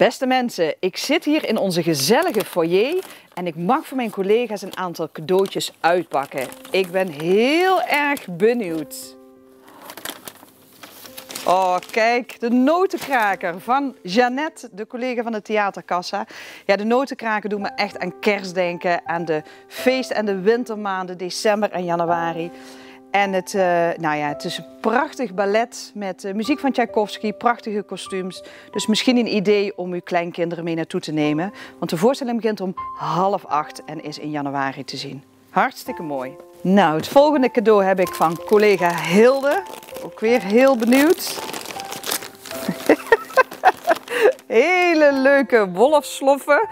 Beste mensen, ik zit hier in onze gezellige foyer en ik mag voor mijn collega's een aantal cadeautjes uitpakken. Ik ben heel erg benieuwd. Oh, kijk, de notenkraker van Jeannette, de collega van de theaterkassa. Ja, de notenkraker doen me echt aan kerst denken, aan de feest- en de wintermaanden, december en januari. En het, uh, nou ja, het is een prachtig ballet met uh, muziek van Tchaikovsky, prachtige kostuums. Dus misschien een idee om uw kleinkinderen mee naartoe te nemen. Want de voorstelling begint om half acht en is in januari te zien. Hartstikke mooi. Nou, het volgende cadeau heb ik van collega Hilde. Ook weer heel benieuwd. Hele leuke wolfsloffen.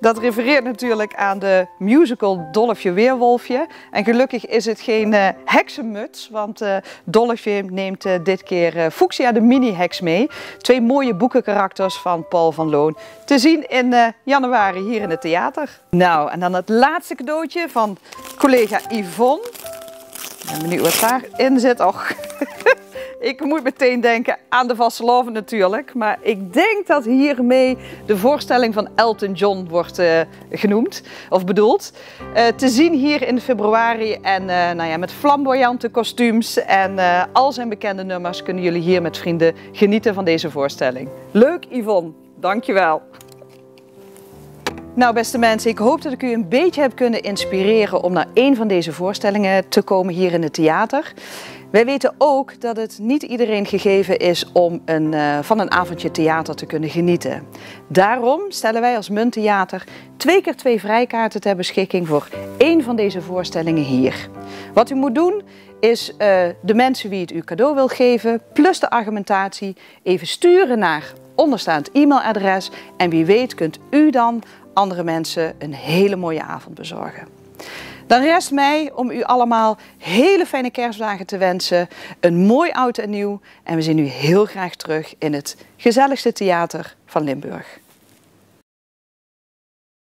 Dat refereert natuurlijk aan de musical Dolfje Weerwolfje. En gelukkig is het geen uh, heksenmuts, want uh, Dolfje neemt uh, dit keer Fuchsia de mini-heks mee. Twee mooie boekenkarakters van Paul van Loon. Te zien in januari hier in het theater. Nou, en dan het laatste cadeautje van collega Yvonne. Ik ben benieuwd wat daarin zit. Och. Ik moet meteen denken aan de Vasteloven natuurlijk. Maar ik denk dat hiermee de voorstelling van Elton John wordt uh, genoemd of bedoeld. Uh, te zien hier in februari en uh, nou ja, met flamboyante kostuums en al zijn bekende nummers kunnen jullie hier met vrienden genieten van deze voorstelling. Leuk Yvonne, dankjewel. Nou beste mensen, ik hoop dat ik u een beetje heb kunnen inspireren om naar een van deze voorstellingen te komen hier in het theater. Wij weten ook dat het niet iedereen gegeven is om een, uh, van een avondje theater te kunnen genieten. Daarom stellen wij als Munttheater twee keer twee vrijkaarten ter beschikking voor één van deze voorstellingen hier. Wat u moet doen is uh, de mensen wie het u cadeau wil geven, plus de argumentatie, even sturen naar onderstaand e-mailadres. En wie weet kunt u dan andere mensen een hele mooie avond bezorgen. Dan rest mij om u allemaal hele fijne kerstdagen te wensen. Een mooi oud en nieuw. En we zien u heel graag terug in het gezelligste theater van Limburg.